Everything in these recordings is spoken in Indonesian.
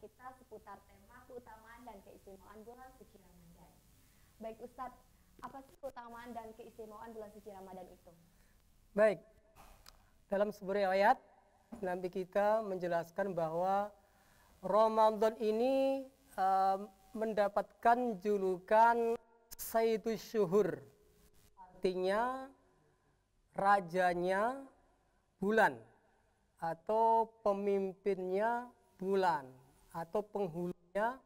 kita seputar tema keutamaan dan keistimewaan bulan suci Ramadan. Baik Ustadz, apa sih keutamaan dan keistimewaan bulan suci Ramadan itu? Baik, dalam sebuah ayat Nabi kita menjelaskan bahwa Ramadan ini uh, mendapatkan julukan Sayyidus Syuhur. Artinya rajanya bulan atau pemimpinnya bulan atau penghulunya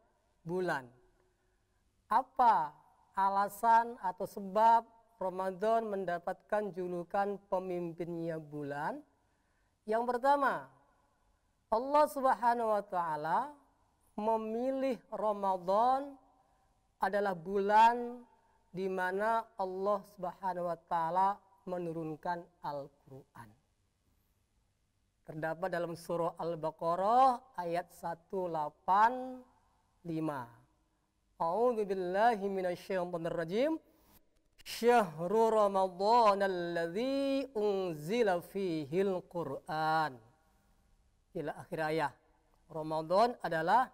bulan. Apa alasan atau sebab Ramadan mendapatkan julukan pemimpinnya bulan? Yang pertama, Allah Subhanahu wa taala memilih Ramadan adalah bulan di mana Allah Subhanahu wa taala menurunkan Al-Qur'an. Terdapat dalam surah Al-Baqarah ayat 185. A'udzu billahi minasyaitonir rajim. Syahrul Ramadan alladzi unzila fihil Qur'an. Ila akhir ayat. Ramadan adalah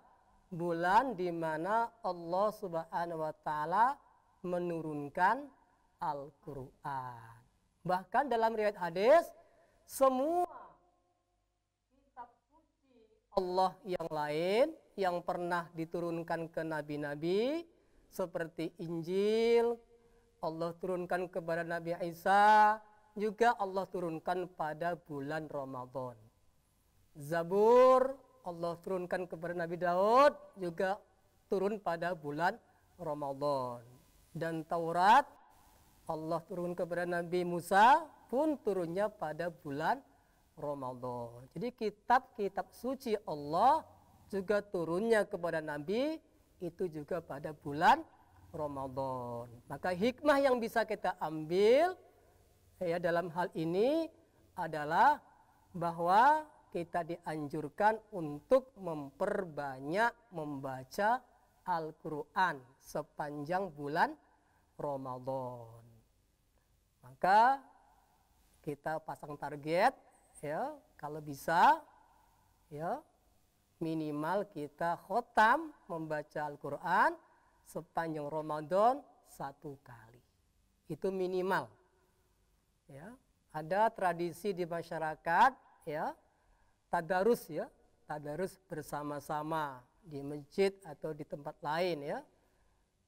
bulan di mana Allah Subhanahu wa taala menurunkan Al-Qur'an. Bahkan dalam riwayat hadis semua Allah yang lain yang pernah diturunkan ke nabi-nabi seperti Injil, Allah turunkan kepada Nabi Isa, juga Allah turunkan pada bulan Ramadan. Zabur Allah turunkan kepada Nabi Daud juga turun pada bulan Ramadan. Dan Taurat Allah turun kepada Nabi Musa pun turunnya pada bulan Ramadan. Jadi kitab-kitab suci Allah juga turunnya kepada Nabi itu juga pada bulan Ramadan. Maka hikmah yang bisa kita ambil ya dalam hal ini adalah bahwa kita dianjurkan untuk memperbanyak membaca Al-Qur'an sepanjang bulan Ramadan. Maka kita pasang target ya, kalau bisa ya minimal kita khotam membaca Al-Qur'an sepanjang Ramadan satu kali. Itu minimal. Ya, ada tradisi di masyarakat ya tadarus ya, tadarus bersama-sama di masjid atau di tempat lain ya.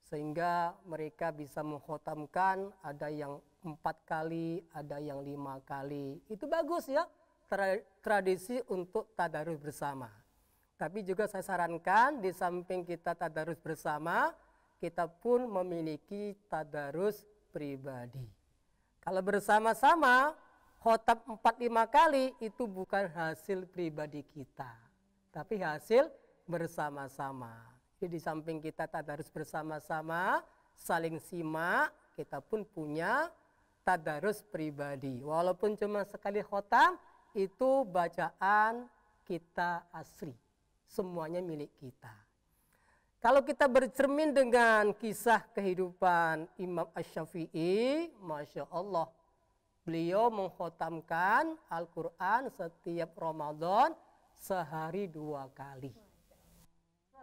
Sehingga mereka bisa mengkhotamkan ada yang empat kali, ada yang lima kali. Itu bagus ya, tradisi untuk tadarus bersama. Tapi juga saya sarankan di samping kita tadarus bersama, kita pun memiliki tadarus pribadi. Kalau bersama-sama, khotab 4-5 kali itu bukan hasil pribadi kita. Tapi hasil bersama-sama. Jadi di samping kita tadarus bersama-sama, saling simak, kita pun punya tadarus pribadi. Walaupun cuma sekali khotam, itu bacaan kita asli. Semuanya milik kita. Kalau kita bercermin dengan kisah kehidupan Imam Ash-Syafi'i, Masya Allah, beliau mengkhotamkan Al-Quran setiap Ramadan sehari dua kali.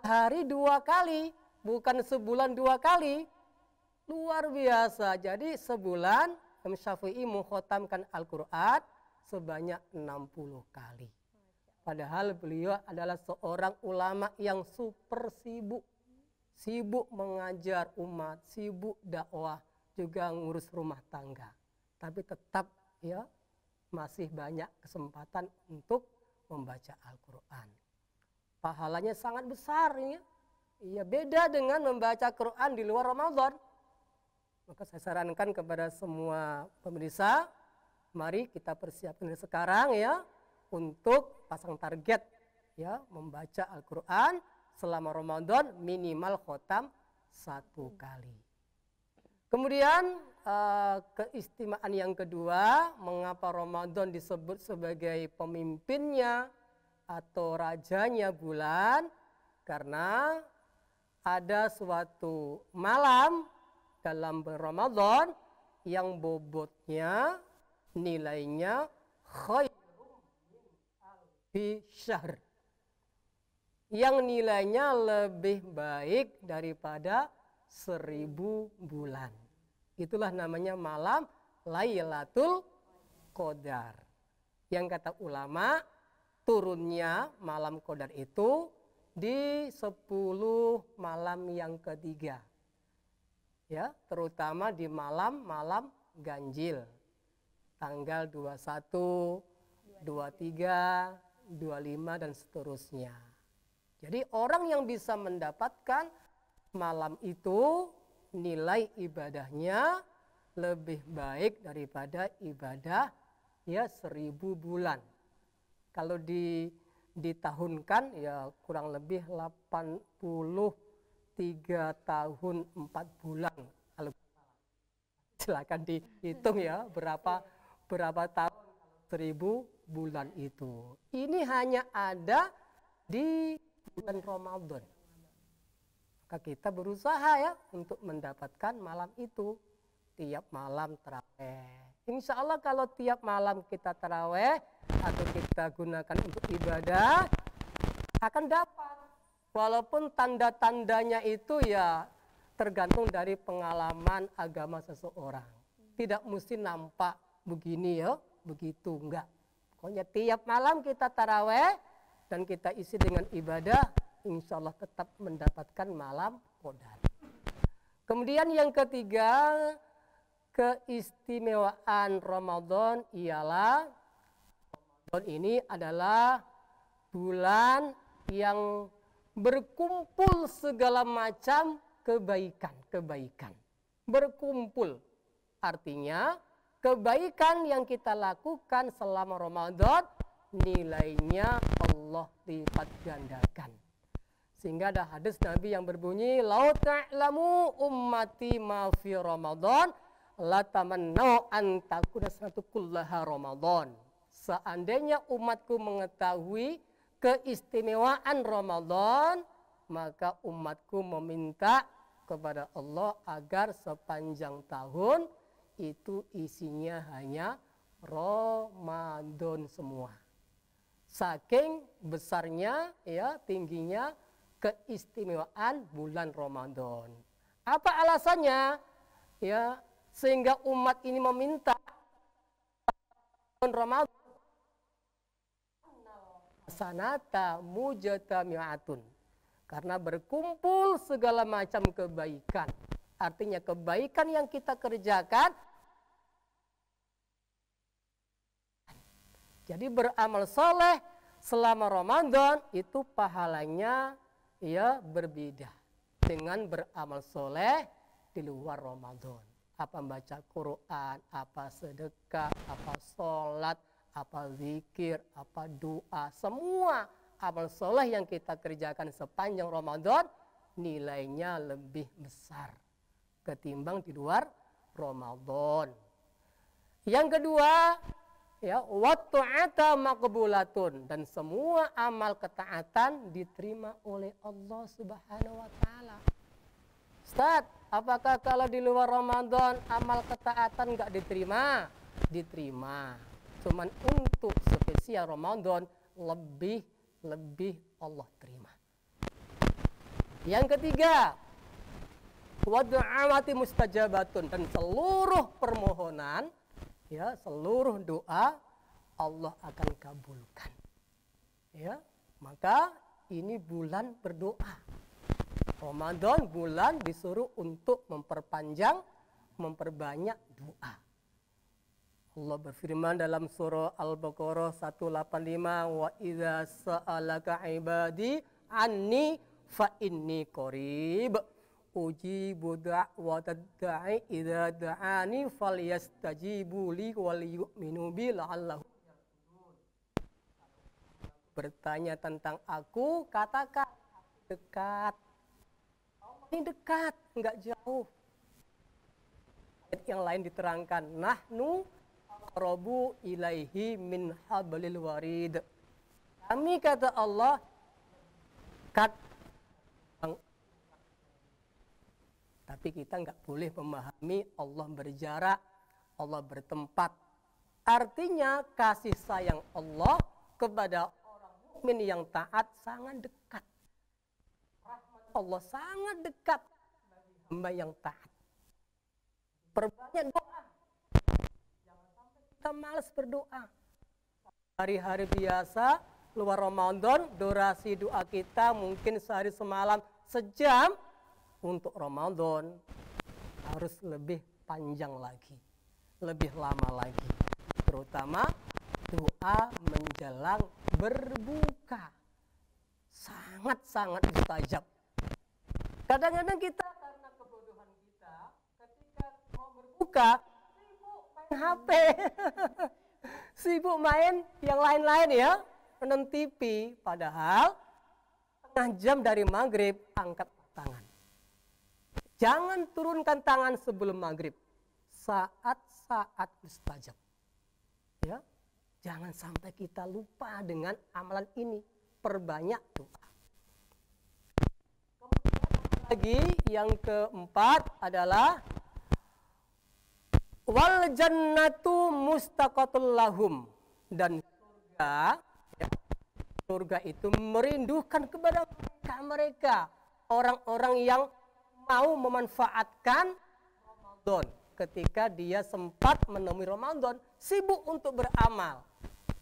Sehari dua kali, bukan sebulan dua kali. Luar biasa. Jadi sebulan Imam Syafi'i mengkhotamkan Al-Quran sebanyak 60 kali. Padahal beliau adalah seorang ulama yang super sibuk. Sibuk mengajar umat, sibuk dakwah, juga ngurus rumah tangga. Tapi tetap ya masih banyak kesempatan untuk membaca Al-Quran. Pahalanya sangat besar ya. Iya beda dengan membaca Quran di luar Ramadan. Maka saya sarankan kepada semua pemirsa, mari kita persiapkan sekarang ya untuk pasang target ya membaca Al-Quran selama Ramadan minimal khotam satu kali. Kemudian uh, keistimewaan yang kedua, mengapa Ramadan disebut sebagai pemimpinnya atau rajanya bulan? Karena ada suatu malam dalam Ramadan yang bobotnya nilainya khair fi syahr. yang nilainya lebih baik daripada seribu bulan. Itulah namanya malam Lailatul Qadar. Yang kata ulama, turunnya malam Qadar itu di 10 malam yang ketiga. Ya, terutama di malam-malam ganjil. Tanggal 21, 23, 25 dan seterusnya. Jadi orang yang bisa mendapatkan malam itu nilai ibadahnya lebih baik daripada ibadah ya seribu bulan. Kalau di ditahunkan ya kurang lebih 83 tahun 4 bulan. Kalau silakan dihitung ya berapa berapa tahun seribu bulan itu. Ini hanya ada di bulan Ramadan. Maka kita berusaha ya untuk mendapatkan malam itu tiap malam terawih. Insya Allah kalau tiap malam kita terawih atau kita gunakan untuk ibadah akan dapat. Walaupun tanda-tandanya itu ya tergantung dari pengalaman agama seseorang. Tidak mesti nampak begini ya, begitu enggak. Pokoknya tiap malam kita taraweh dan kita isi dengan ibadah, insya Allah tetap mendapatkan malam qadar. Kemudian yang ketiga, keistimewaan Ramadan ialah Ramadan ini adalah bulan yang berkumpul segala macam kebaikan-kebaikan. Berkumpul artinya kebaikan yang kita lakukan selama Ramadan nilainya Allah lipat gandakan. Sehingga ada hadis Nabi yang berbunyi, "Lau ta'lamu ummati ma fi Ramadan, la tamannau an takuna satu kullaha Ramadan." Seandainya umatku mengetahui keistimewaan Ramadan, maka umatku meminta kepada Allah agar sepanjang tahun itu isinya hanya Ramadan semua saking besarnya ya tingginya keistimewaan bulan Ramadan. Apa alasannya? Ya, sehingga umat ini meminta Ramadan sanata mujatami'atun. Karena berkumpul segala macam kebaikan. Artinya kebaikan yang kita kerjakan Jadi beramal soleh selama Ramadan itu pahalanya ya berbeda dengan beramal soleh di luar Ramadan. Apa membaca Quran, apa sedekah, apa sholat, apa zikir, apa doa, semua amal soleh yang kita kerjakan sepanjang Ramadan nilainya lebih besar ketimbang di luar Ramadan. Yang kedua, ya wattu'ata maqbulatun dan semua amal ketaatan diterima oleh Allah Subhanahu wa taala. Ustaz, apakah kalau di luar Ramadan amal ketaatan enggak diterima? Diterima. Cuman untuk spesial Ramadan lebih lebih Allah terima. Yang ketiga, wad'awati mustajabatun dan seluruh permohonan ya seluruh doa Allah akan kabulkan. Ya, maka ini bulan berdoa. Ramadan bulan disuruh untuk memperpanjang, memperbanyak doa. Allah berfirman dalam surah Al-Baqarah 185 wa idza sa'alaka ibadi anni fa inni qarib ujibu da'watad da'i idza da'ani falyastajibu li wal yu'minu bi bertanya tentang aku katakan dekat. Ini dekat enggak jauh. Yang lain diterangkan nahnu aqrabu ilaihi min hablil warid. Kami kata Allah kat Tapi kita nggak boleh memahami Allah berjarak, Allah bertempat. Artinya kasih sayang Allah kepada orang mukmin yang taat sangat dekat. Allah sangat dekat bagi hamba yang taat. Perbanyak doa. Jangan sampai kita malas berdoa. Hari-hari biasa, luar Ramadan, durasi doa kita mungkin sehari semalam sejam. Untuk Ramadan harus lebih panjang lagi, lebih lama lagi. Terutama doa menjelang berbuka. Sangat-sangat mustajab. Kadang-kadang kita karena kebodohan kita ketika mau berbuka sibuk main HP. sibuk main yang lain-lain ya, TV padahal tengah jam dari maghrib angkat. Jangan turunkan tangan sebelum maghrib. Saat-saat mustajab. Ya, jangan sampai kita lupa dengan amalan ini. Perbanyak doa. Lagi yang keempat adalah wal jannatu mustaqatul lahum dan surga ya, surga itu merindukan kepada mereka mereka orang-orang yang mau memanfaatkan Ramadan ketika dia sempat menemui Ramadan sibuk untuk beramal.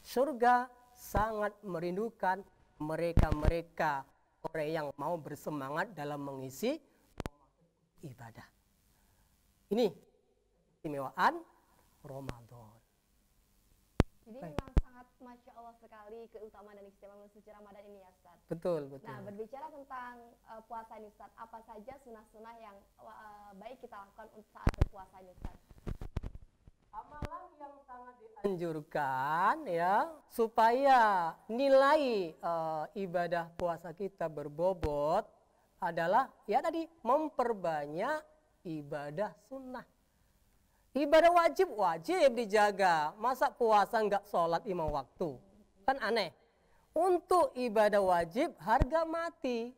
Surga sangat merindukan mereka-mereka orang yang mau bersemangat dalam mengisi ibadah. Ini istimewaan Ramadan. Jadi Baik. memang sangat masya Allah sekali keutamaan dan keistimewaan suci Ramadan ini ya Ustaz. Betul, betul. Nah berbicara tentang uh, puasa ini Ustaz, apa saja sunah-sunah yang uh, baik kita lakukan untuk saat berpuasa ini Ustaz? Amalan yang sangat dianjurkan ya supaya nilai eh, ibadah puasa kita berbobot adalah ya tadi memperbanyak ibadah sunnah. Ibadah wajib wajib dijaga. Masa puasa nggak sholat lima waktu? Kan aneh. Untuk ibadah wajib harga mati.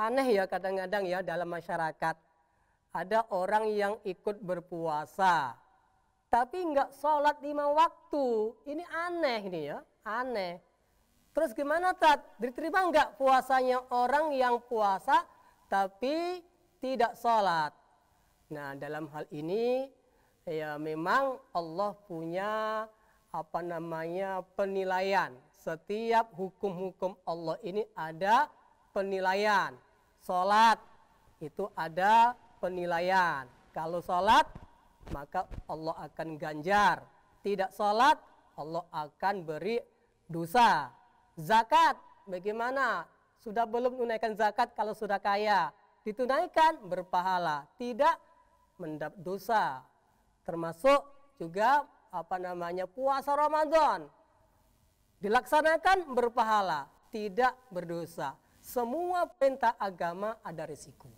Aneh ya kadang-kadang ya dalam masyarakat. Ada orang yang ikut berpuasa, tapi nggak sholat lima waktu. Ini aneh ini ya, aneh. Terus gimana tat? Diterima nggak puasanya orang yang puasa tapi tidak sholat? Nah dalam hal ini ya memang Allah punya apa namanya penilaian. Setiap hukum-hukum Allah ini ada penilaian. Sholat itu ada penilaian. Kalau sholat maka Allah akan ganjar. Tidak sholat Allah akan beri dosa. Zakat bagaimana? Sudah belum menunaikan zakat kalau sudah kaya. Ditunaikan berpahala, tidak mendapat dosa. Termasuk juga apa namanya puasa Ramadan. Dilaksanakan berpahala, tidak berdosa. Semua perintah agama ada risiko.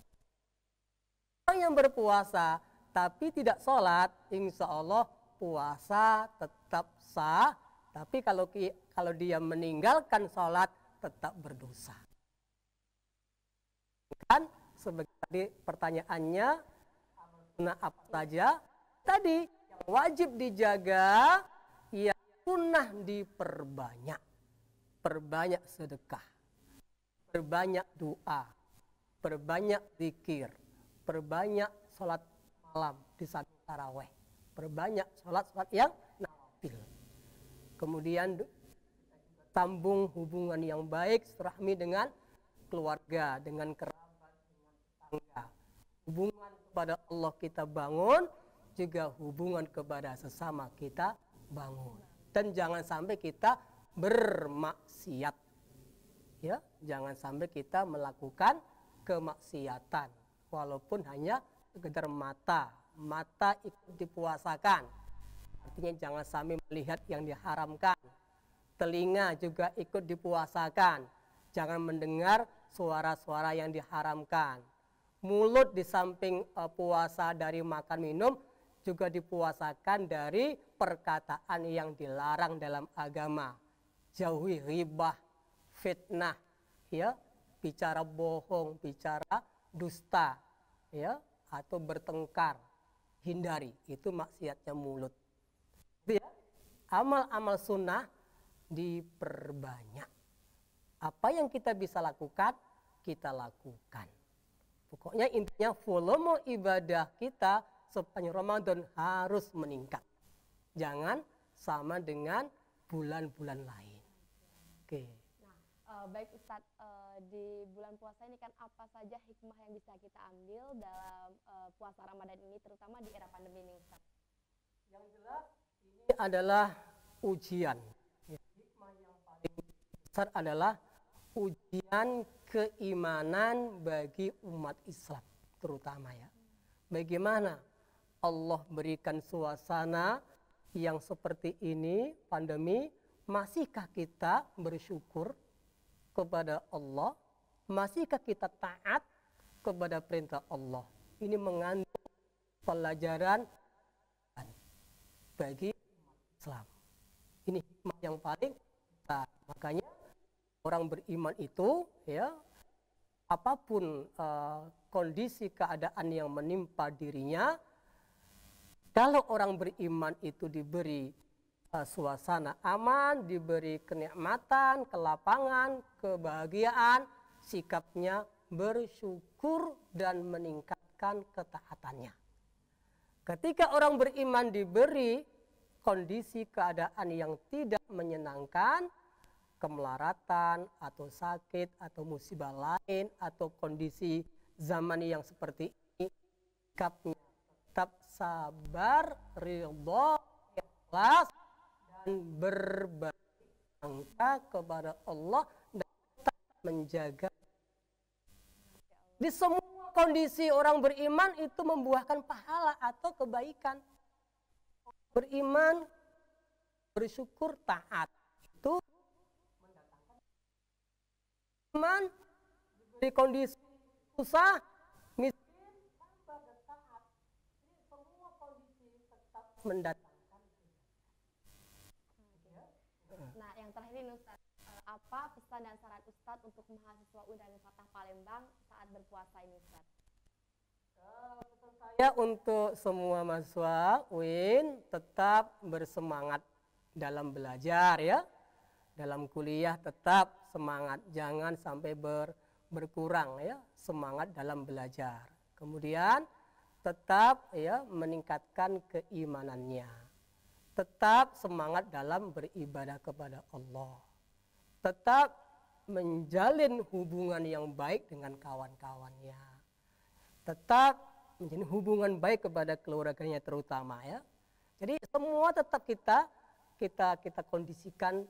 Orang yang berpuasa tapi tidak sholat, insya Allah puasa tetap sah. Tapi kalau kalau dia meninggalkan sholat tetap berdosa. Kan sebagai tadi pertanyaannya, sunnah apa saja? Tadi yang wajib dijaga, sunnah diperbanyak. Perbanyak sedekah, perbanyak doa, perbanyak zikir, perbanyak sholat malam di saat taraweh, perbanyak sholat-sholat yang nafil. Kemudian sambung hubungan yang baik, serahmi dengan keluarga, dengan kerabat, dengan tetangga. Hubungan kepada Allah kita bangun, juga hubungan kepada sesama kita bangun. Dan jangan sampai kita bermaksiat. Ya, jangan sampai kita melakukan kemaksiatan walaupun hanya sekedar mata. Mata ikut dipuasakan. Artinya jangan sampai melihat yang diharamkan. Telinga juga ikut dipuasakan. Jangan mendengar suara-suara yang diharamkan. Mulut di samping eh, puasa dari makan minum juga dipuasakan dari perkataan yang dilarang dalam agama. Jauhi ribah, fitnah, ya, bicara bohong, bicara dusta, ya, atau bertengkar. Hindari, itu maksiatnya mulut. Itu ya. Amal-amal sunnah diperbanyak. Apa yang kita bisa lakukan? kita lakukan. Pokoknya intinya volume ibadah kita sepanjang Ramadan harus meningkat. Jangan sama dengan bulan-bulan lain. Oke. Nah, uh, baik Ustadz, uh, di bulan puasa ini kan apa saja hikmah yang bisa kita ambil dalam uh, puasa Ramadan ini, terutama di era pandemi ini Ustadz? Yang jelas ini adalah ujian. Ya, hikmah yang paling besar adalah ujian keimanan bagi umat Islam terutama ya. Bagaimana Allah berikan suasana yang seperti ini pandemi masihkah kita bersyukur kepada Allah? Masihkah kita taat kepada perintah Allah? Ini mengandung pelajaran bagi Islam. Ini hikmah yang paling besar. Makanya orang beriman itu ya apa pun uh, kondisi keadaan yang menimpa dirinya kalau orang beriman itu diberi uh, suasana aman, diberi kenikmatan, kelapangan, kebahagiaan, sikapnya bersyukur dan meningkatkan ketaatannya. Ketika orang beriman diberi kondisi keadaan yang tidak menyenangkan, kemelaratan atau sakit atau musibah lain atau kondisi zaman yang seperti ini sikapnya tetap sabar, ridho, ikhlas dan berbalik sangka kepada Allah dan tetap menjaga di semua kondisi orang beriman itu membuahkan pahala atau kebaikan. Beriman, bersyukur, taat. Itu iman di kondisi susah, miskin, tanpa bertaat. Jadi semua kondisi tetap mendatangkan. Nah, yang terakhir ini Ustaz, eh, apa pesan dan saran Ustaz untuk mahasiswa UNAN Fatah Palembang saat berpuasa ini Ustaz? pesan saya untuk semua mahasiswa UIN tetap bersemangat dalam belajar ya dalam kuliah tetap semangat, jangan sampai ber, berkurang ya semangat dalam belajar. Kemudian tetap ya meningkatkan keimanannya. Tetap semangat dalam beribadah kepada Allah. Tetap menjalin hubungan yang baik dengan kawan-kawannya. Tetap menjalin hubungan baik kepada keluarganya terutama ya. Jadi semua tetap kita kita kita kondisikan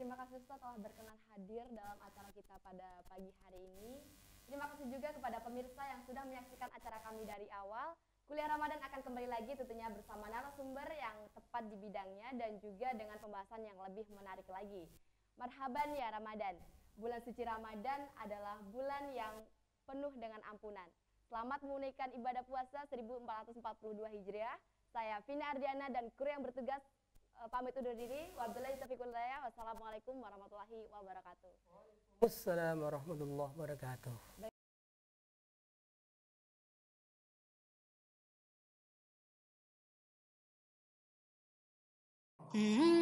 Terima kasih Ustaz telah berkenan hadir dalam acara kita pada pagi hari ini. Terima kasih juga kepada pemirsa yang sudah menyaksikan acara kami dari awal. Kuliah Ramadan akan kembali lagi tentunya bersama narasumber yang tepat di bidangnya dan juga dengan pembahasan yang lebih menarik lagi. Marhaban ya Ramadan. Bulan suci Ramadan adalah bulan yang penuh dengan ampunan. Selamat menunaikan ibadah puasa 1442 Hijriah. Saya Vina Ardiana dan kru yang bertugas uh, pamit undur diri. Wabillahi taufiq Wassalamualaikum warahmatullahi wabarakatuh. Wassalamualaikum warahmatullahi wabarakatuh. Mm-hmm.